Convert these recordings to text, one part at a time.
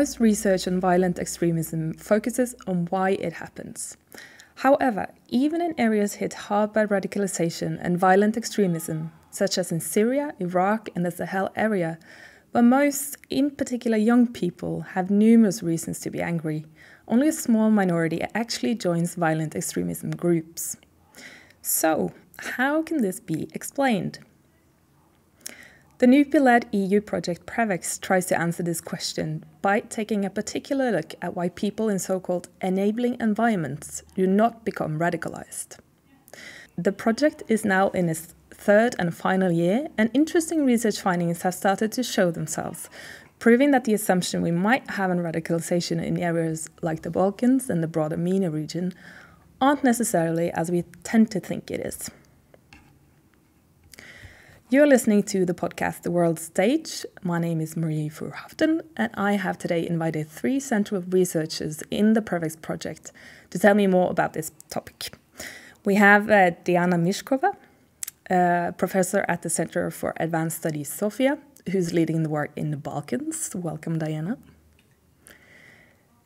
Most research on violent extremism focuses on why it happens. However, even in areas hit hard by radicalization and violent extremism, such as in Syria, Iraq, and the Sahel area, where most, in particular young people, have numerous reasons to be angry, only a small minority actually joins violent extremism groups. So, how can this be explained? The NUPI-led EU project PREVEX tries to answer this question by taking a particular look at why people in so-called enabling environments do not become radicalized. The project is now in its third and final year, and interesting research findings have started to show themselves, proving that the assumption we might have on radicalization in areas like the Balkans and the broader MENA region aren't necessarily as we tend to think it is. You're listening to the podcast The World Stage. My name is Marie Furhovden, and I have today invited three central researchers in the PREVEX project to tell me more about this topic. We have uh, Diana Mishkova, uh, professor at the Center for Advanced Studies Sofia, who's leading the work in the Balkans. Welcome, Diana.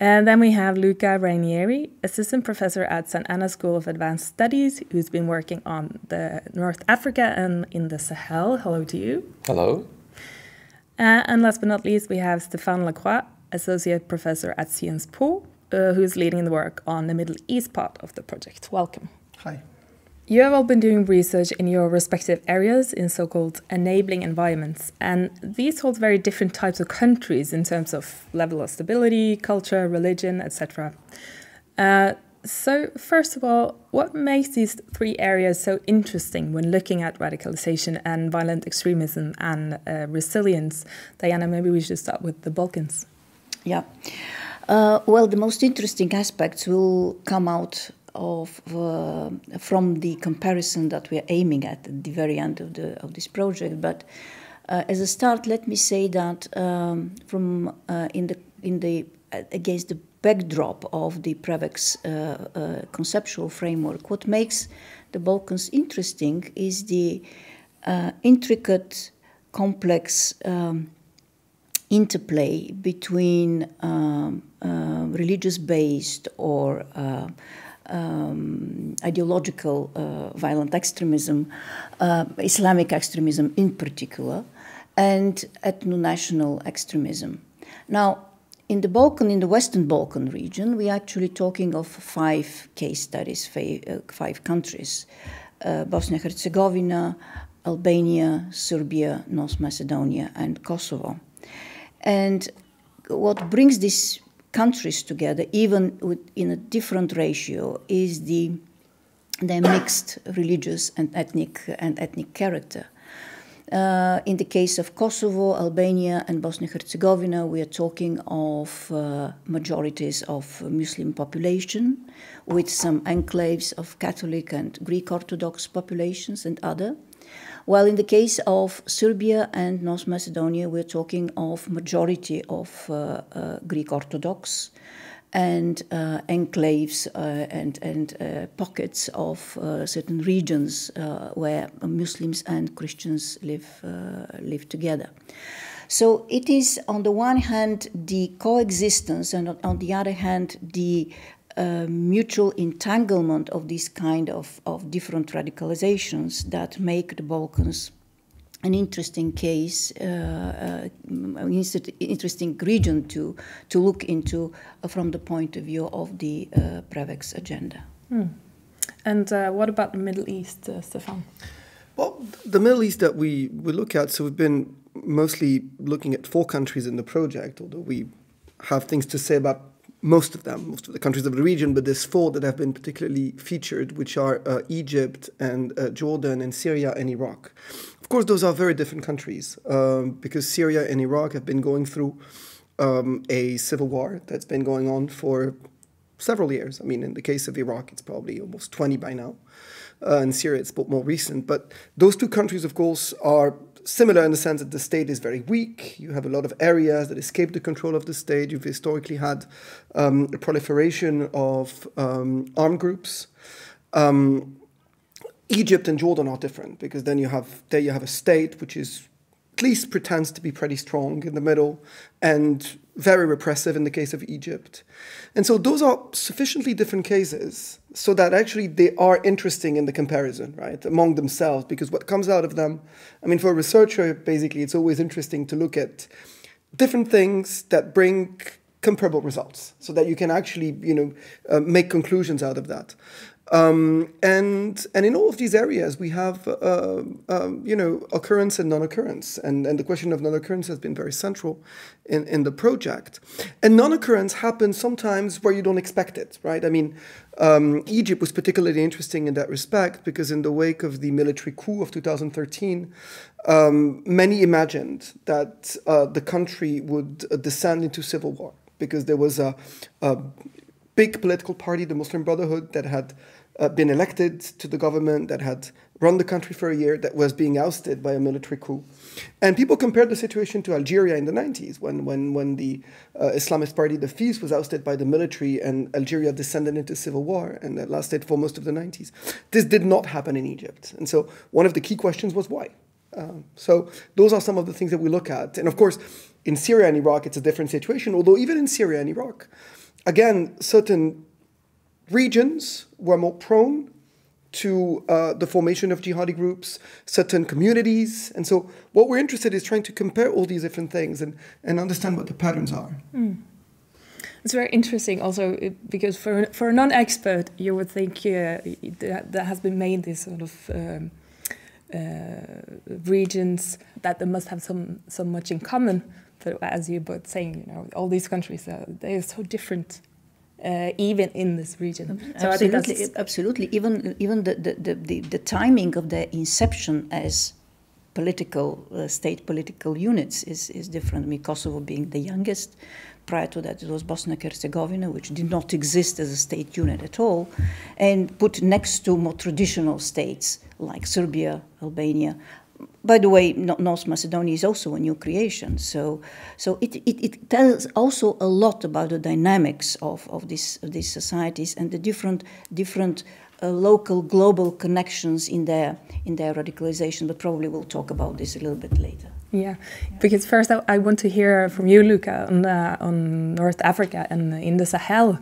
And then we have Luca Raineri, assistant professor at St. Anna School of Advanced Studies, who's been working on the North Africa and in the Sahel. Hello to you. Hello. Uh, and last but not least, we have Stéphane Lacroix, associate professor at Sciences Po, uh, who's leading the work on the Middle East part of the project. Welcome. Hi. You have all been doing research in your respective areas in so called enabling environments, and these hold very different types of countries in terms of level of stability, culture, religion, etc. Uh, so, first of all, what makes these three areas so interesting when looking at radicalization and violent extremism and uh, resilience? Diana, maybe we should start with the Balkans. Yeah. Uh, well, the most interesting aspects will come out of uh, from the comparison that we are aiming at at the very end of the of this project. But uh, as a start, let me say that um, from uh, in the in the against the backdrop of the Prevex uh, uh, conceptual framework, what makes the Balkans interesting is the uh, intricate, complex. Um, interplay between um, religious based or um, ideological uh, violent extremism, uh, Islamic extremism in particular, and ethno-national extremism. Now, in the Balkan, in the Western Balkan region, we're actually talking of five case studies, uh, five countries: uh, Bosnia Herzegovina, Albania, Serbia, North Macedonia, and Kosovo. And what brings this countries together, even with, in a different ratio, is the their mixed religious and ethnic and ethnic character. Uh, in the case of Kosovo, Albania, and Bosnia Herzegovina, we are talking of uh, majorities of Muslim population, with some enclaves of Catholic and Greek Orthodox populations and other. While in the case of Serbia and North Macedonia, we're talking of majority of uh, uh, Greek Orthodox and uh, enclaves uh, and, and uh, pockets of uh, certain regions where Muslims and Christians live, live together. So it is, on the one hand, the coexistence, and on the other hand, the uh, mutual entanglement of this kind of, of different radicalizations that make the Balkans an interesting case, uh, uh, an interesting region to, to look into uh, from the point of view of the uh, Prevex agenda. Hmm. And uh, what about the Middle East, uh, Stefan? Well, the Middle East that we, we look at, so we've been mostly looking at four countries in the project, although we have things to say about most of them, most of the countries of the region, but there's four that have been particularly featured, which are uh, Egypt and uh, Jordan and Syria and Iraq. Of course, those are very different countries um, because Syria and Iraq have been going through um, a civil war that's been going on for several years. I mean, in the case of Iraq, it's probably almost 20 by now. Uh, in Syria, it's more recent. But those two countries, of course, are similar in the sense that the state is very weak. You have a lot of areas that escape the control of the state. You've historically had um, a proliferation of um, armed groups. Um, Egypt and Jordan are different because then you have there you have a state which is at least pretends to be pretty strong in the middle and very repressive in the case of Egypt. And so those are sufficiently different cases so that actually they are interesting in the comparison, right, among themselves, because what comes out of them, I mean, for a researcher, basically, it's always interesting to look at different things that bring comparable results so that you can actually, you know, uh, make conclusions out of that. Um, and and in all of these areas, we have uh, um, you know occurrence and non-occurrence, and and the question of non-occurrence has been very central in, in the project. And non-occurrence happens sometimes where you don't expect it, right? I mean, um, Egypt was particularly interesting in that respect because in the wake of the military coup of 2013, um, many imagined that uh, the country would uh, descend into civil war because there was a, a big political party, the Muslim Brotherhood, that had uh, been elected to the government, that had run the country for a year, that was being ousted by a military coup. And people compared the situation to Algeria in the 90s, when, when, when the uh, Islamist party, the FIS, was ousted by the military and Algeria descended into civil war, and that lasted for most of the 90s. This did not happen in Egypt. And so one of the key questions was why? Um, so those are some of the things that we look at. And of course, in Syria and Iraq, it's a different situation, although even in Syria and Iraq, again, certain regions were more prone to uh, the formation of jihadi groups, certain communities. And so, what we're interested in is trying to compare all these different things and, and understand what the patterns are. Mm. It's very interesting also because for, for a non expert, you would think uh, that, that has been made this sort of. Um, uh, regions that they must have some so much in common. But as you both saying, you know, all these countries uh, they are so different uh, even in this region. So absolutely, absolutely. Even even the, the, the, the, timing of their inception as political uh, state political units is, is different. I mean, Kosovo being the youngest. Prior to that, it was Bosnia Herzegovina, which did not exist as a state unit at all, and put next to more traditional states like Serbia, Albania, by the way, North Macedonia is also a new creation. So, so it, it, it, tells also a lot about the dynamics of, of, this, of these societies and the different, different uh, local, global connections in their, in their radicalization. But probably we'll talk about this a little bit later. Yeah, because first I, I want to hear from you, Luca, on, uh, on North Africa and in the Sahel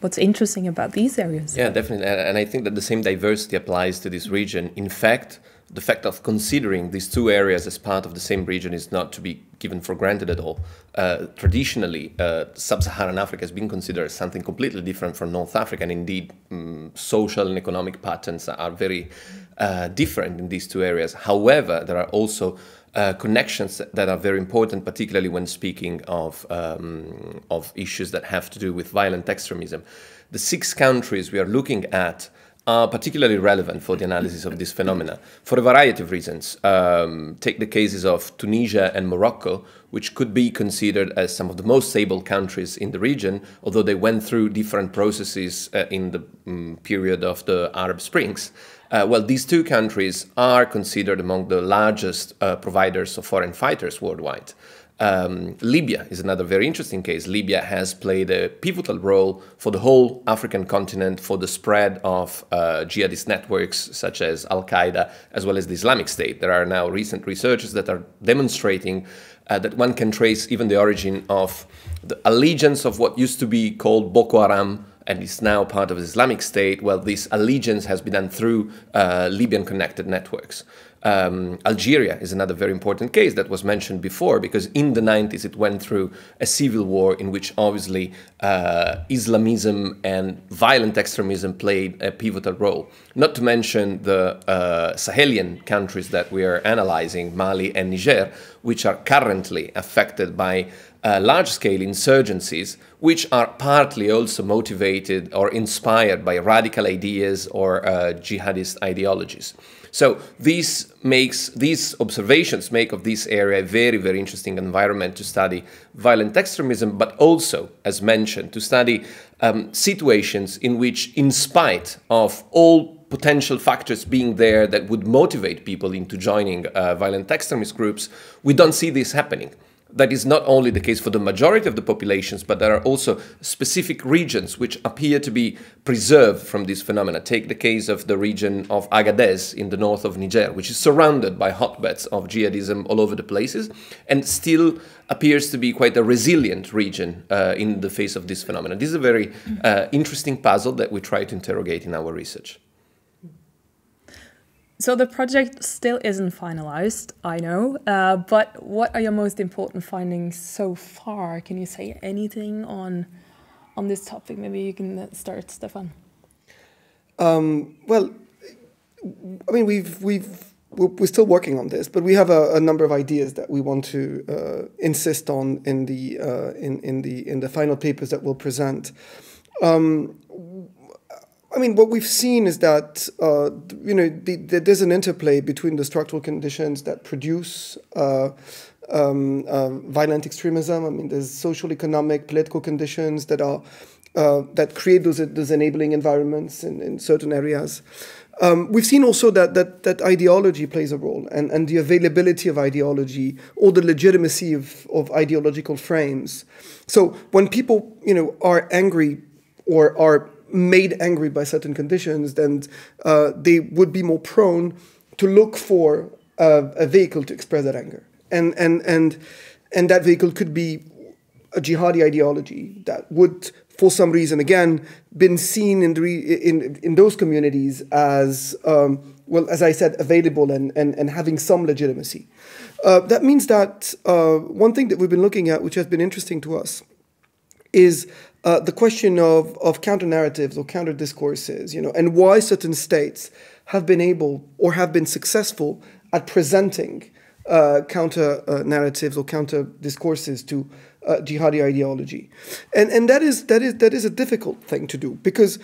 what's interesting about these areas. Yeah, definitely. And I think that the same diversity applies to this region. In fact, the fact of considering these two areas as part of the same region is not to be given for granted at all. Uh, traditionally, uh, sub-Saharan Africa has been considered something completely different from North Africa, and indeed, um, social and economic patterns are very uh, different in these two areas. However, there are also uh, connections that are very important, particularly when speaking of um, of issues that have to do with violent extremism. The six countries we are looking at are particularly relevant for the analysis of this phenomena for a variety of reasons. Um, take the cases of Tunisia and Morocco, which could be considered as some of the most stable countries in the region, although they went through different processes uh, in the um, period of the Arab Springs. Uh, well, these two countries are considered among the largest uh, providers of foreign fighters worldwide. Um, Libya is another very interesting case. Libya has played a pivotal role for the whole African continent for the spread of uh, jihadist networks such as Al Qaeda as well as the Islamic State. There are now recent researchers that are demonstrating uh, that one can trace even the origin of the allegiance of what used to be called Boko Haram and is now part of the Islamic State. Well, this allegiance has been done through uh, Libyan connected networks. Um, Algeria is another very important case that was mentioned before because in the 90s it went through a civil war in which obviously uh, Islamism and violent extremism played a pivotal role. Not to mention the uh, Sahelian countries that we are analyzing, Mali and Niger, which are currently affected by uh, large scale insurgencies, which are partly also motivated or inspired by radical ideas or uh, jihadist ideologies. So these makes these observations make of this area a very very interesting environment to study violent extremism, but also, as mentioned, to study um, situations in which, in spite of all potential factors being there that would motivate people into joining uh, violent extremist groups, we don't see this happening. That is not only the case for the majority of the populations, but there are also specific regions which appear to be preserved from this phenomena. Take the case of the region of Agadez in the north of Niger, which is surrounded by hotbeds of jihadism all over the places, and still appears to be quite a resilient region uh, in the face of this phenomenon. This is a very uh, interesting puzzle that we try to interrogate in our research. So the project still isn't finalized, I know, uh, but what are your most important findings so far? Can you say anything on on this topic? Maybe you can uh, start, Stefan. Um, well, I mean, we've we've we're still working on this, but we have a, a number of ideas that we want to uh, insist on in the uh, in in the in the final papers that we'll present. Um, mean, what we've seen is that uh, you know the, the, there's an interplay between the structural conditions that produce uh, um, uh, violent extremism. I mean, there's social, economic, political conditions that are uh, that create those those enabling environments in, in certain areas. Um, we've seen also that, that that ideology plays a role, and, and the availability of ideology or the legitimacy of, of ideological frames. So when people you know are angry or are made angry by certain conditions, then uh, they would be more prone to look for a, a, vehicle to express that anger. And, and, and, and that vehicle could be a jihadi ideology that would, for some reason, again, been seen in, the in, in those communities as, um, well, as I said, available and, and, and having some legitimacy. Uh, that means that uh, one thing that we've been looking at, which has been interesting to us, is uh, the question of, of counter narratives or counter discourses, you know, and why certain states have been able or have been successful at presenting uh, counter uh, narratives or counter discourses to uh, jihadi ideology, and and that is that is that is a difficult thing to do because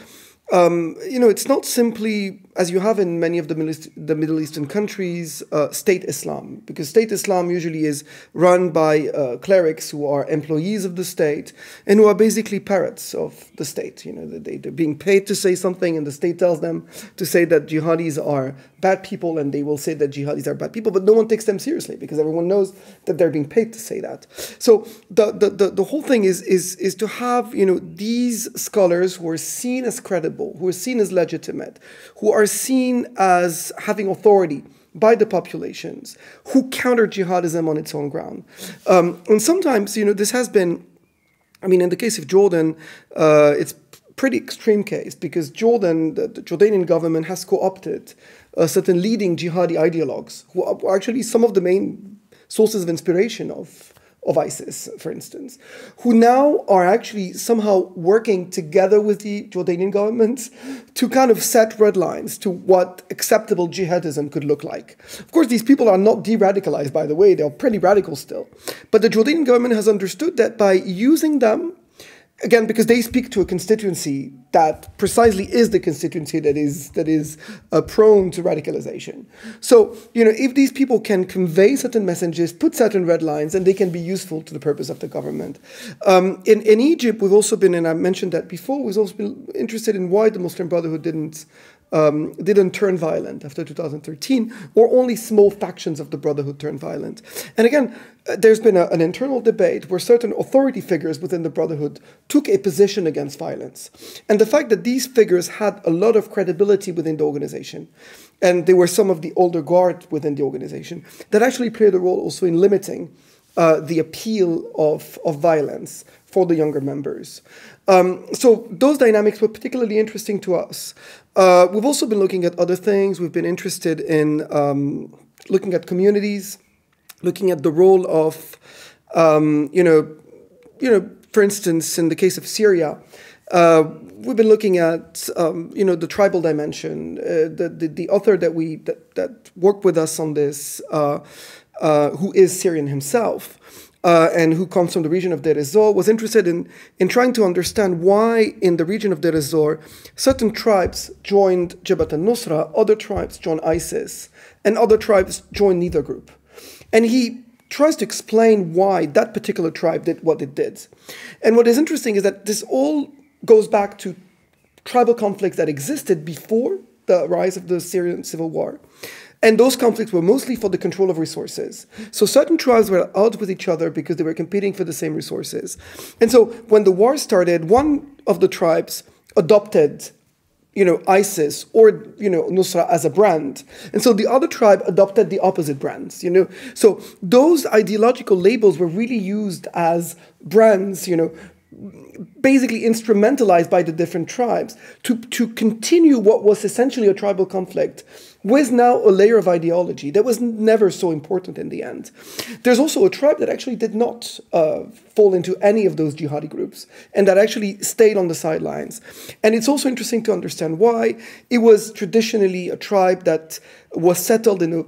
um, you know, it's not simply, as you have in many of the Middle, East, the Middle Eastern countries, uh, state Islam, because state Islam usually is run by uh, clerics who are employees of the state and who are basically parrots of the state. You know, they, they're being paid to say something, and the state tells them to say that jihadis are bad people, and they will say that jihadis are bad people, but no one takes them seriously because everyone knows that they're being paid to say that. So the, the, the, the whole thing is, is, is to have, you know, these scholars who are seen as credible credible, who are seen as legitimate, who are seen as having authority by the populations, who counter jihadism on its own ground. Um, and sometimes, you know, this has been, I mean, in the case of Jordan, uh, it's pretty extreme case because Jordan, the, the Jordanian government has co-opted uh, certain leading jihadi ideologues who are actually some of the main sources of inspiration of of ISIS, for instance, who now are actually somehow working together with the Jordanian government to kind of set red lines to what acceptable jihadism could look like. Of course, these people are not de radicalized, by the way, they're pretty radical still. But the Jordanian government has understood that by using them again because they speak to a constituency that precisely is the constituency that is that is uh, prone to radicalization. So you know if these people can convey certain messages put certain red lines and they can be useful to the purpose of the government. Um, in, in egypt we've also been and i mentioned that before we've also been interested in why the muslim brotherhood didn't um, didn't turn violent after 2013, or only small factions of the Brotherhood turned violent. And again, uh, there's been a, an internal debate where certain authority figures within the Brotherhood took a position against violence. And the fact that these figures had a lot of credibility within the organization, and they were some of the older guard within the organization, that actually played a role also in limiting uh, the appeal of, of violence for the younger members. Um, so those dynamics were particularly interesting to us. Uh, we've also been looking at other things. We've been interested in um, looking at communities, looking at the role of, um, you know, you know, for instance, in the case of Syria, uh, we've been looking at, um, you know, the tribal dimension. Uh, the, the, the author that we that, that worked with us on this, uh, uh, who is Syrian himself uh, and who comes from the region of Deir was interested in, in trying to understand why in the region of Deir certain tribes joined Jabhat al-Nusra, other tribes joined ISIS, and other tribes joined neither group. And he tries to explain why that particular tribe did what it did. And what is interesting is that this all goes back to tribal conflicts that existed before the rise of the Syrian civil war And those conflicts were mostly for the control of resources. So certain tribes were at odds with each other because they were competing for the same resources. And so when the war started, one of the tribes adopted you know, ISIS or, you know, Nusra as a brand. And so the other tribe adopted the opposite brands, you know. So those ideological labels were really used as brands, you know, basically instrumentalized by the different tribes to, to continue what was essentially a tribal conflict with now a layer of ideology that was never so important in the end. There's also a tribe that actually did not uh, fall into any of those jihadi groups and that actually stayed on the sidelines. And it's also interesting to understand why. It was traditionally a tribe that was settled in a,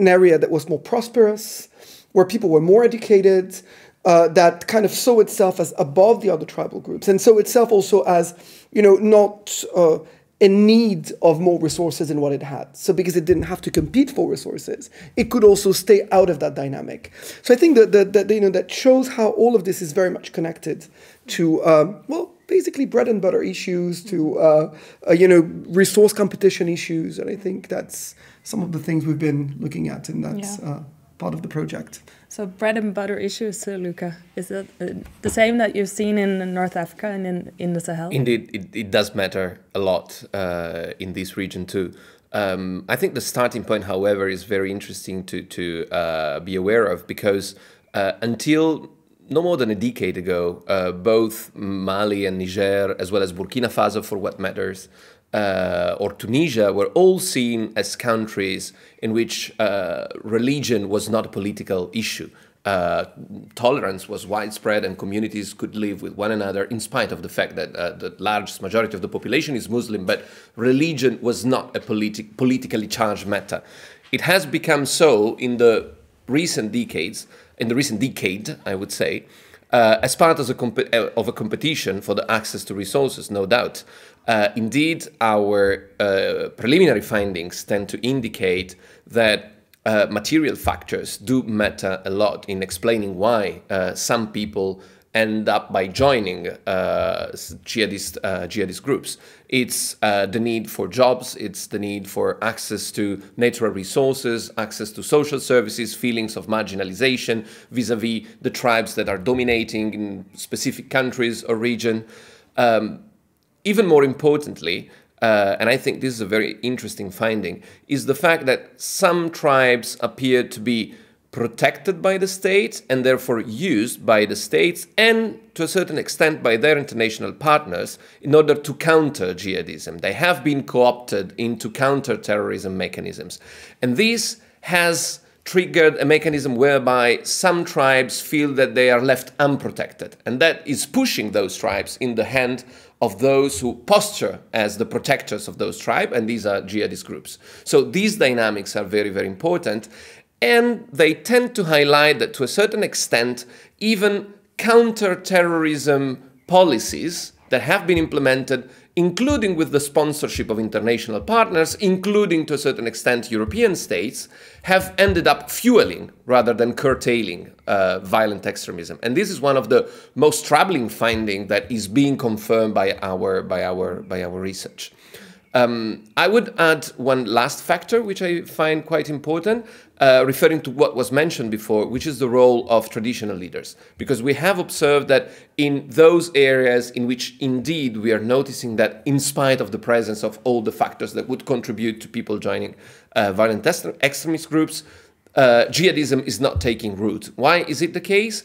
an area that was more prosperous, where people were more educated, uh, that kind of saw itself as above the other tribal groups, and saw itself also as, you know, not uh, in need of more resources than what it had. So because it didn't have to compete for resources, it could also stay out of that dynamic. So I think that that, that you know that shows how all of this is very much connected to um, well basically bread and butter issues to uh, uh, you know resource competition issues, and I think that's some of the things we've been looking at in that yeah. uh, part of the project. So bread and butter issues, uh, Luca, is it uh, the same that you've seen in North Africa and in, in the Sahel? Indeed, it, it does matter a lot uh, in this region too. Um, I think the starting point, however, is very interesting to, to uh, be aware of because uh, until no more than a decade ago, uh, both Mali and Niger, as well as Burkina Faso for what matters, uh, or Tunisia were all seen as countries in which uh, religion was not a political issue. Uh, tolerance was widespread and communities could live with one another in spite of the fact that uh, the large majority of the population is Muslim, but religion was not a politi politically charged matter. It has become so in the recent decades, in the recent decade, I would say, uh, as part of a, uh, of a competition for the access to resources, no doubt. Uh, indeed, our uh, preliminary findings tend to indicate that uh, material factors do matter a lot in explaining why uh, some people end up by joining uh, jihadist, uh, jihadist groups. It's the need for jobs, it's the need for access to natural resources, access to social services, feelings of marginalization vis-a-vis -vis the tribes that are dominating in specific countries or region. Um, even more importantly, uh, and I think this is a very interesting finding, is the fact that some tribes appear to be protected by the state and therefore used by the states and to a certain extent by their international partners in order to counter jihadism. They have been co opted into counter-terrorism mechanisms. And this has triggered a mechanism whereby some tribes feel that they are left unprotected. And that is pushing those tribes in the hand of those who posture as the protectors of those tribes, and these are jihadist groups. So these dynamics are very, very important, and they tend to highlight that to a certain extent, even counter-terrorism policies that have been implemented including with the sponsorship of international partners, including to a certain extent European states, have ended up fueling rather than curtailing uh, violent extremism. And this is one of the most troubling findings that is being confirmed by our, by our, by our research. Um, I would add one last factor, which I find quite important, uh, referring to what was mentioned before, which is the role of traditional leaders. Because we have observed that in those areas in which indeed we are noticing that, in spite of the presence of all the factors that would contribute to people joining uh, violent extremist groups, uh, jihadism is not taking root. Why is it the case?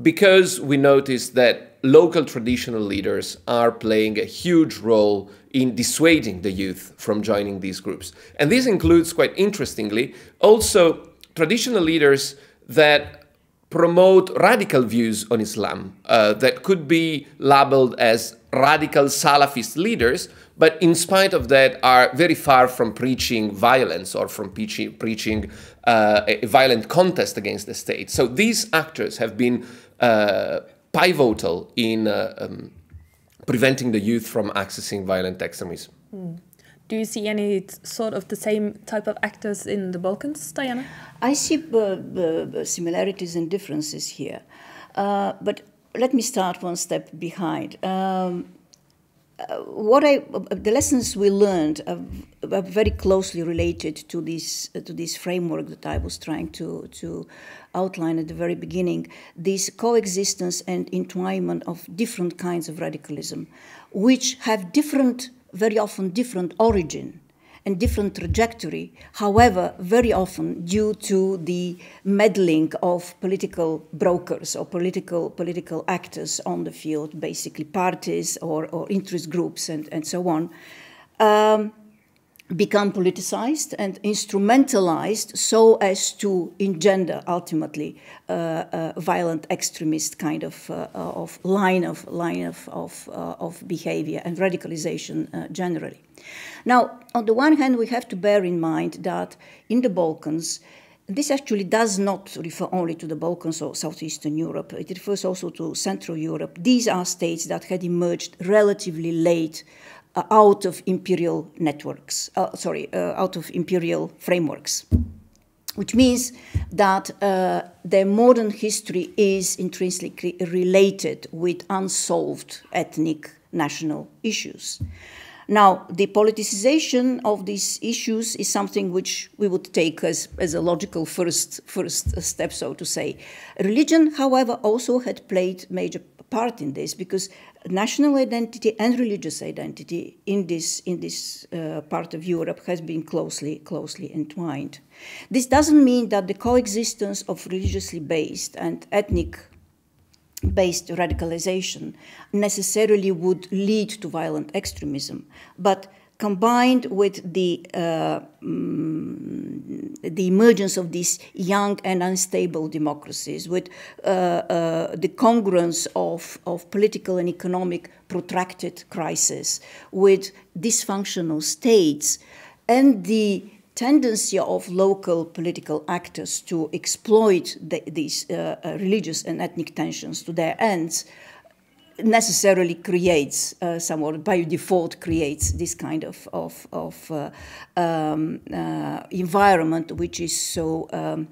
Because we notice that local traditional leaders are playing a huge role in dissuading the youth from joining these groups. And this includes, quite interestingly, also traditional leaders that promote radical views on Islam uh, that could be labeled as radical Salafist leaders, but in spite of that are very far from preaching violence or from preaching, preaching uh, a violent contest against the state. So these actors have been uh, pivotal in uh, um, preventing the youth from accessing violent extremism. Mm. Do you see any sort of the same type of actors in the Balkans, Diana? I see uh, similarities and differences here. Uh, but let me start one step behind. Um, uh, what I, the lessons we learned are, are very closely related to this uh, to this framework that I was trying to to outline at the very beginning. This coexistence and entwinement of different kinds of radicalism, which have different, very often different origin and different trajectory, however, very often due to the meddling of political brokers or political, political actors on the field, basically parties or, or interest groups and, and so on. Um, become politicized and instrumentalized so as to engender ultimately uh, a violent extremist kind of, uh, of line of line of, of, uh, of behavior and radicalization uh, generally. Now, on the one hand, we have to bear in mind that in the Balkans, this actually does not refer only to the Balkans or Southeastern Europe. It refers also to Central Europe. These are states that had emerged relatively late uh, out of imperial networks, uh, sorry, uh, out of imperial frameworks. Which means that uh, their modern history is intrinsically related with unsolved ethnic national issues. Now, the politicization of these issues is something which we would take as, as a logical first, first step, so to say. Religion, however, also had played major part in this because national identity and religious identity in this, in this uh, part of Europe has been closely, closely entwined. This doesn't mean that the coexistence of religiously based and ethnic based radicalization necessarily would lead to violent extremism, but combined with the, uh, um, the emergence of these young and unstable democracies, with uh, uh, the congruence of, of political and economic protracted crisis, with dysfunctional states, and the tendency of local political actors to exploit the, these uh, uh, religious and ethnic tensions to their ends necessarily creates uh, by default creates this kind of of, of uh, um, uh, environment which is so um,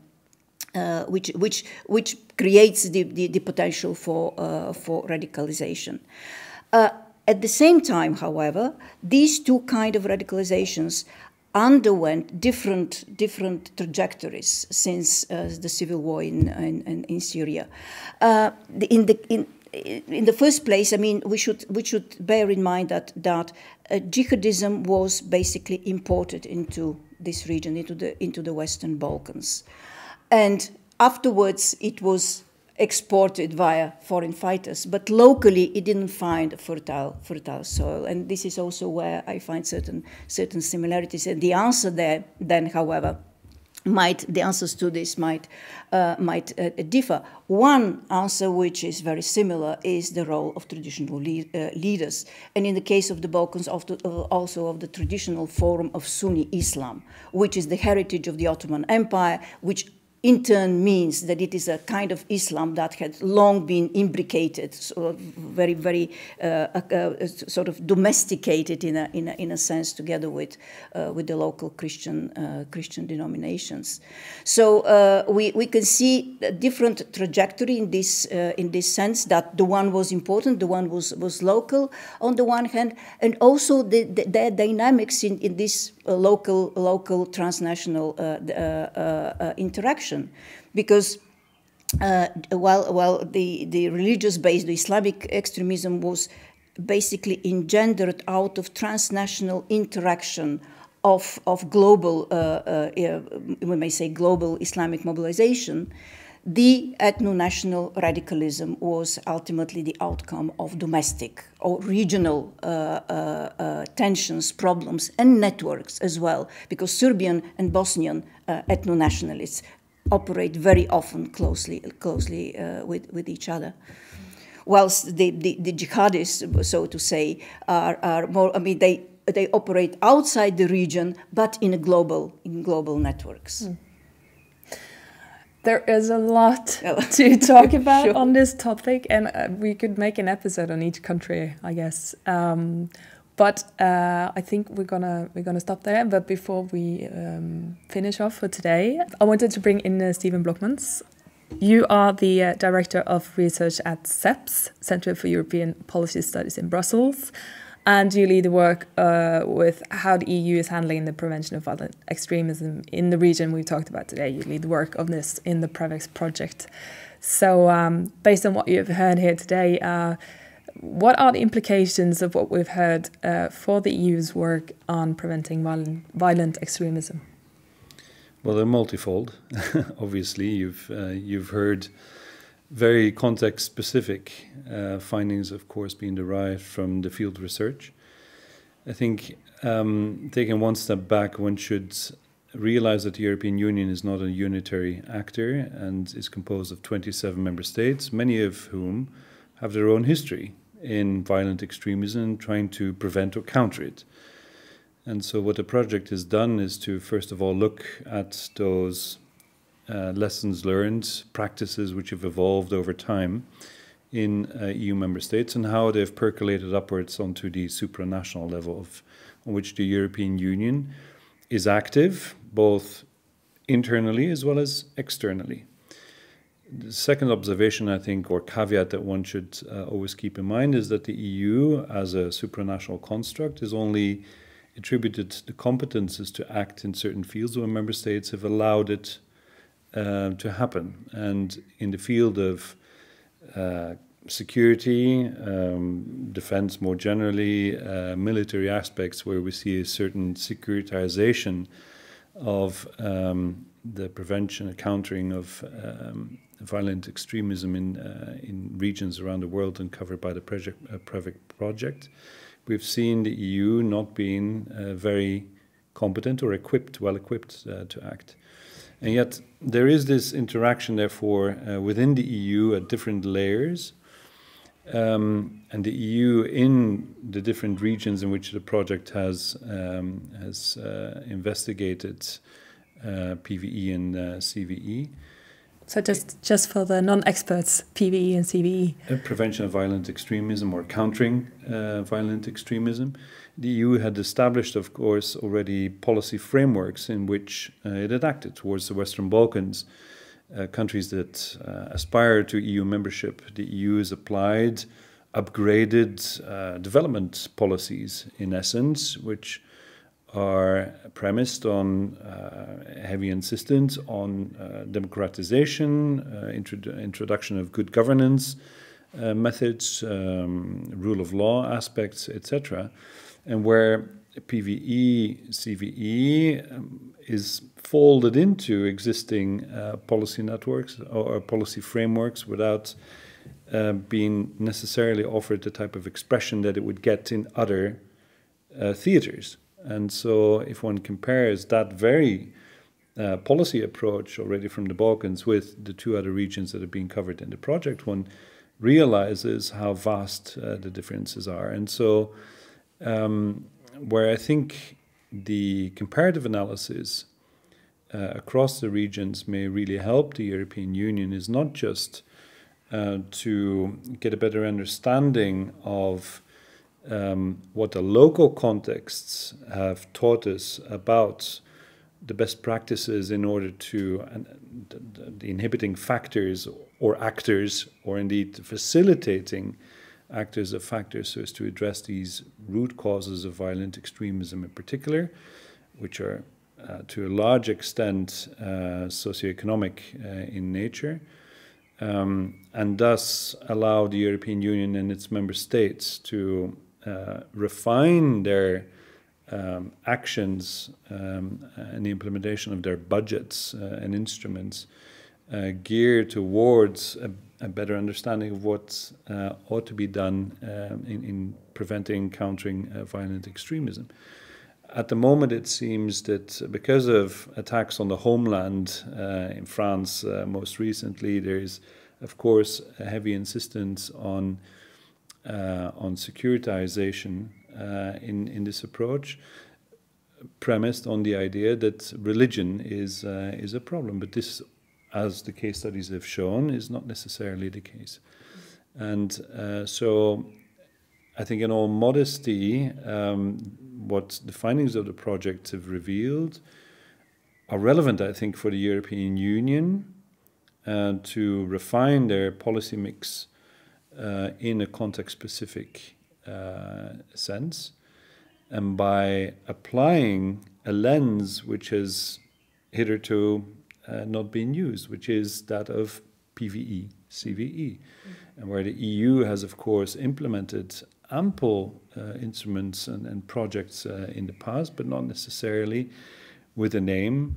uh, which which which creates the, the, the potential for for radicalization. at the same time, however, these two kind of radicalizations underwent different different trajectories since uh, the civil war in in, in Syria. Uh, in the in, in the first place, I mean, we should we should bear in mind that that uh, jihadism was basically imported into this region, into the into the Western Balkans, and afterwards it was exported via foreign fighters. But locally, it didn't find fertile, fertile soil. And this is also where I find certain, certain similarities. And the answer there, then, however, might the answers to this might uh, might uh, differ. One answer, which is very similar, is the role of traditional le uh, leaders, and in the case of the Balkans, of the, uh, also of the traditional form of Sunni Islam, which is the heritage of the Ottoman Empire, which in turn means that it is a kind of Islam that had long been imbricated, so very, very uh, uh, uh, sort of domesticated in a, in a, in a sense together with, uh, with the local Christian, uh, Christian denominations. So uh, we, we can see a different trajectory in this, in this sense that the one was important, the one was, was local on the one hand, and also the, the, the dynamics in, in this local, local transnational interaction. Because uh, while, while the, the religious based, the Islamic extremism was basically engendered out of transnational interaction of, of global, uh, uh, uh we may say global Islamic mobilization, the ethno-national radicalism was ultimately the outcome of domestic or regional uh, uh, uh, tensions, problems, and networks as well, because Serbian and Bosnian ethno-nationalists operate very often closely, closely uh, with, with each other. Whilst the, the, the, jihadists, so to say, are, are more, I mean, they, they operate outside the region, but in a global, in global networks. Mm. There is a lot to talk about sure. on this topic, and uh, we could make an episode on each country, I guess. Um, but uh, I think we're gonna we're gonna stop there. But before we um, finish off for today, I wanted to bring in uh, Steven Blockmans. You are the uh, director of research at CEPS, Center for European Policy Studies in Brussels. And you lead the work uh, with how the EU is handling the prevention of violent extremism in the region we've talked about today. You lead the work of this in the Prevex project. So, um, based on what you've heard here today, uh, what are the implications of what we've heard uh, for the EU's work on preventing violent, violent extremism? Well, they're multifold. Obviously, you've uh, you've heard very context specific uh, findings, of course, being derived from the field research. I think um, taking one step back, one should realize that the European Union is not a unitary actor and is composed of 27 member states, many of whom have their own history in violent extremism, trying to prevent or counter it. And so, what the project has done is to first of all look at those uh, lessons learned, practices which have evolved over time in uh, EU member states, and how they've percolated upwards onto the supranational level of, on which the European Union is active, both internally as well as externally. The second observation, I think, or caveat that one should uh, always keep in mind is that the EU, as a supranational construct, is only attributed the competences to act in certain fields where member states have allowed it uh, to happen. And in the field of uh, security, um, defense more generally, uh, military aspects where we see a certain securitization of um, the prevention and countering of um, violent extremism in uh, in regions around the world and covered by the project, uh, project. We've seen the EU not being uh, very competent or equipped, well equipped to act. And yet, there is this interaction, therefore, uh, within the EU at different layers. Um, and the EU, in the different regions in which the project has, um, has uh, investigated uh, PVE and uh, CVE, so just just for the non-experts, PVE and CVE. Uh, prevention of violent extremism or countering uh, violent extremism. The EU had established, of course, already policy frameworks in which uh, it had acted towards the Western Balkans, uh, countries that uh, aspire to EU membership. The EU has applied upgraded uh, development policies, in essence, which are premised on uh, heavy insistence on uh, democratization, uh, introdu- introduction of good governance uh, methods, um, rule of law aspects, etc., and where PVE, CVE um, is folded into existing uh, policy networks or, or, policy frameworks without uh, being necessarily offered the type of expression that it would get in other theaters. And so, if one compares that very uh, policy approach already from the Balkans with the two other regions that are being covered in the project, one realizes how vast uh, the differences are. And so, um, where I think the comparative analysis uh, across the regions may really help the European Union is not just uh, to get a better understanding of um, what the local contexts have taught us about the best practices in order to and the, the inhibiting factors or actors or indeed facilitating actors of factors so as to address these root causes of violent extremism in particular which are uh, to a large extent uh, socioeconomic uh, in nature um, and thus allow the European Union and its member states to uh, refine their um, actions um, and the implementation of their budgets uh, and instruments uh, geared towards a, a, better understanding of what uh, ought to be done um, in, in, preventing countering uh, violent extremism. At the moment, it seems that because of attacks on the homeland uh, in France most recently, there is, of course, a heavy insistence on uh, on securitization uh, in, in this approach, premised on the idea that religion is, uh, is a problem. But this, as the case studies have shown, is not necessarily the case. And uh, so I think, in all modesty, um, what the findings of the project have revealed are relevant, I think, for the European Union uh, to refine their policy mix uh, in a context specific uh, sense, and by applying a lens which has hitherto uh, not been used, which is that of PVE, CVE, and where the EU has, of course, implemented ample uh, instruments and, and projects uh, in the past, but not necessarily with the name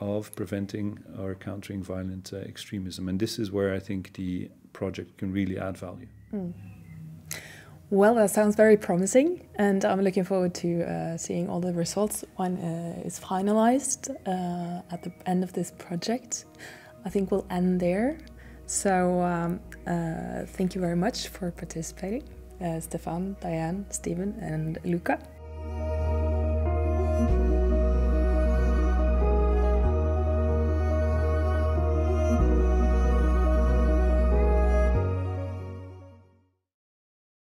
of preventing or countering violent uh, extremism. And this is where I think the project can really add value. Mm. Well, that sounds very promising, and I'm looking forward to uh, seeing all the results when uh, it's finalized uh, at the end of this project. I think we'll end there. So, um, uh, thank you very much for participating, uh, Stéphane, Diane, Steven, and Luca.